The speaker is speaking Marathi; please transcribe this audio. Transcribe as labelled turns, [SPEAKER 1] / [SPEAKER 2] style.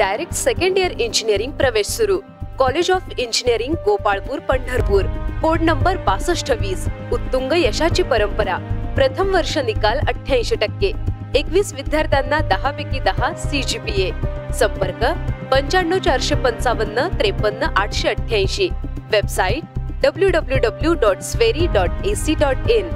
[SPEAKER 1] डायरेक्ट सेकंड इयर इंजिनिअरिंग प्रवेश सुरू. College of engineering Gopalpur Pandharpur. Code number बासष्ट वीस. उत्तुंग यशाची परंपरा. प्रथम वर्ष निकाल अठ्ठ्याऐंशी टक्के. एकवीस विद्यार्थ्यांना दहा पैकी दहा सी जी पी ए संपर्क पंच्याण्णव चारशे पंचावन्न त्रेपन्न आठशे अठ्ठ्याऐंशी. Website W W W dot SVERI dot A C dot in